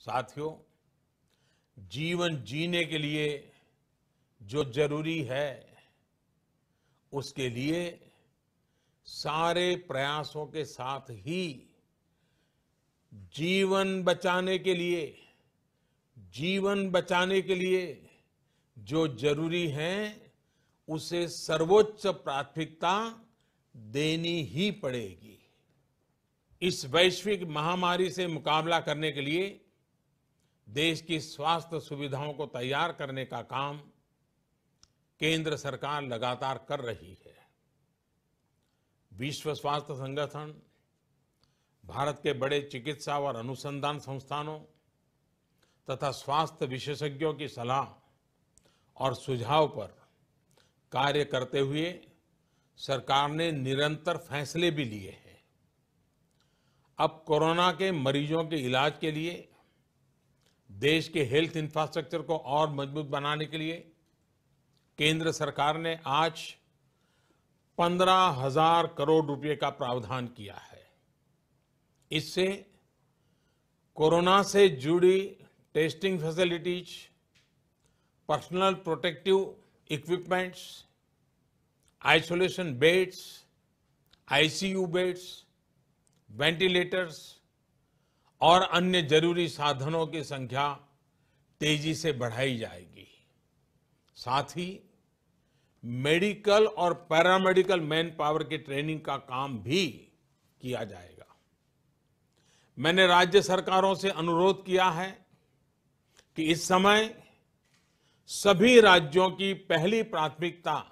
साथियों, जीवन जीने के लिए जो ज़रूरी है, उसके लिए सारे प्रयासों के साथ ही जीवन बचाने के लिए, जीवन बचाने के लिए जो ज़रूरी है, उसे सर्वोच्च प्राथमिकता देनी ही पड़ेगी। इस वैश्विक महामारी से मुकाबला करने के लिए देश की स्वास्थ्य सुविधाओं को तैयार करने का काम केंद्र सरकार लगातार कर रही है। विश्व स्वास्थ्य संगठन, भारत के बड़े चिकित्सा और अनुसंधान संस्थानों तथा स्वास्थ्य विशेषज्ञों की सलाह और सुझाव पर कार्य करते हुए सरकार ने निरंतर फैसले भी लिए हैं। अब कोरोना के मरीजों के इलाज के लिए देश के हेल्थ इंफ्रास्ट्रक्चर को और मज़बूत बनाने के लिए केंद्र सरकार ने आज पंद्रह हज़ार करोड़ रुपए का प्रावधान किया है। इससे कोरोना से जुड़ी testing facilities, personal protective equipments, isolation beds, ICU beds, ventilators और अन्य ज़रूरी साधनों की संख्या तेज़ी से बढ़ाई जाएगी। साथ ही मेडिकल और पैरामेडिकल मैन पावर की ट्रेनिंग का काम भी किया जाएगा। मैंने राज्य सरकारों से अनुरोध किया है कि इस समय सभी राज्यों की पहली प्राथमिकता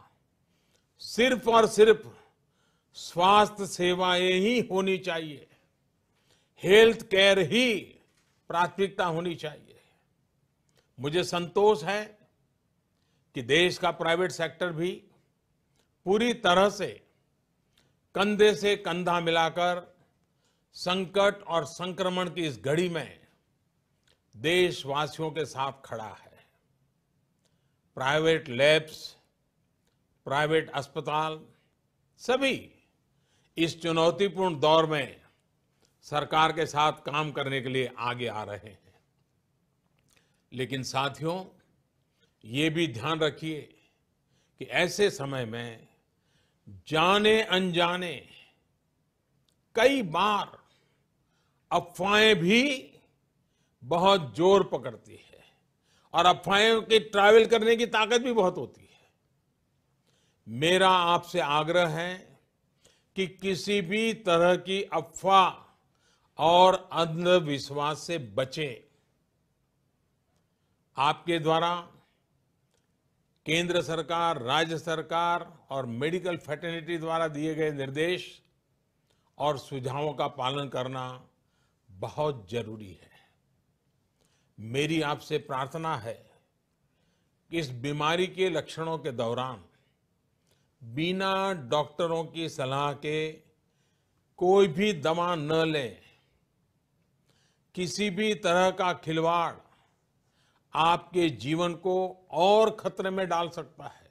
सिर्फ़ और सिर्फ़ स्वास्थ्य सेवाएँ ही होनी चाहिए। हेल्थ केयर ही प्राथमिकता होनी चाहिए। मुझे संतोष है कि देश का प्राइवेट सेक्टर भी पूरी तरह से कंधे से कंधा मिलाकर संकट और संक्रमण की इस घड़ी में देशवासियों के साथ खड़ा है। प्राइवेट लैब्स, प्राइवेट अस्पताल, सभी इस चुनौतीपूर्ण दौर में सरकार के साथ काम करने के लिए आगे आ रहे हैं। लेकिन साथियों, ये भी ध्यान रखिए कि ऐसे समय में जाने अनजाने कई बार अफवाहें भी बहुत ज़ोर पकड़ती है और अफवाहों की ट्रैवल करने की ताकत भी बहुत होती है। मेरा आपसे आग्रह है कि किसी भी तरह की अफवाह और अंधविश्वास से बचें। आपके द्वारा केंद्र सरकार, राज्य सरकार और मेडिकल फैटर्निटी द्वारा दिए गए निर्देश और सुझावों का पालन करना बहुत ज़रूरी है। मेरी आपसे प्रार्थना है कि इस बीमारी के लक्षणों के दौरान बिना डॉक्टरों की सलाह के कोई भी दवा न लें। किसी भी तरह का खिलवाड़ आपके जीवन को और खतरे में डाल सकता है।